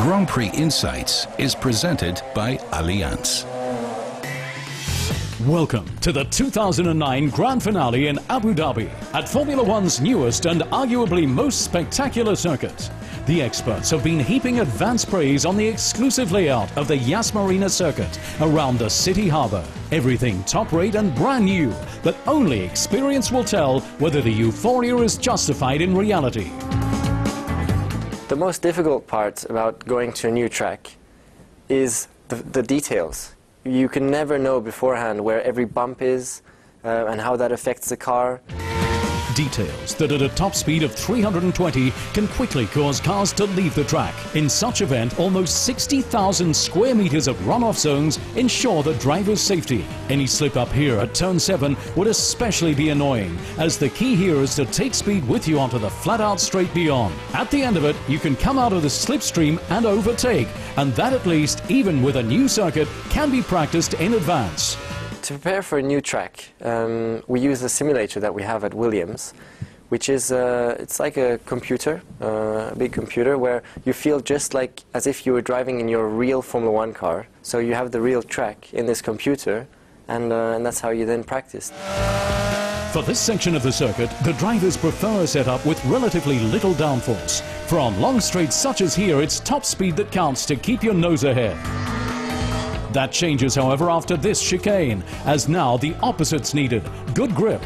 Grand Prix Insights is presented by Allianz. Welcome to the 2009 Grand Finale in Abu Dhabi at Formula One's newest and arguably most spectacular circuit. The experts have been heaping advance praise on the exclusive layout of the Yas Marina circuit around the city harbour. Everything top rate and brand new, but only experience will tell whether the euphoria is justified in reality. The most difficult part about going to a new track is the, the details. You can never know beforehand where every bump is uh, and how that affects the car. Details that at a top speed of 320 can quickly cause cars to leave the track. In such event, almost 60,000 square meters of runoff zones ensure the driver's safety. Any slip up here at turn 7 would especially be annoying, as the key here is to take speed with you onto the flat out straight beyond. At the end of it, you can come out of the slipstream and overtake, and that at least, even with a new circuit, can be practiced in advance. To prepare for a new track, um, we use the simulator that we have at Williams, which is uh, it's like a computer, uh, a big computer, where you feel just like as if you were driving in your real Formula One car. So you have the real track in this computer, and, uh, and that's how you then practice. For this section of the circuit, the drivers prefer a setup with relatively little downforce. For on long straights such as here, it's top speed that counts to keep your nose ahead. That changes, however, after this chicane, as now the opposite's needed. Good grip.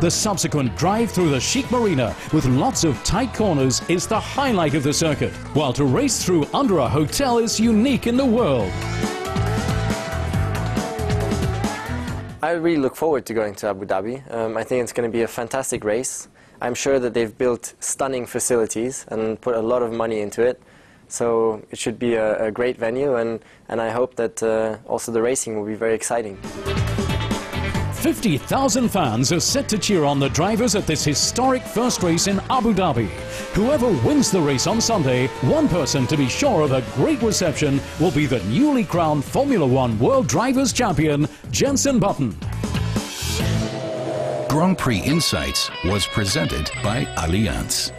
The subsequent drive through the chic marina with lots of tight corners is the highlight of the circuit, while to race through under a hotel is unique in the world. I really look forward to going to Abu Dhabi. Um, I think it's going to be a fantastic race. I'm sure that they've built stunning facilities and put a lot of money into it. So it should be a, a great venue, and, and I hope that uh, also the racing will be very exciting. 50,000 fans are set to cheer on the drivers at this historic first race in Abu Dhabi. Whoever wins the race on Sunday, one person to be sure of a great reception will be the newly crowned Formula One World Drivers' Champion, Jenson Button. Grand Prix Insights was presented by Allianz.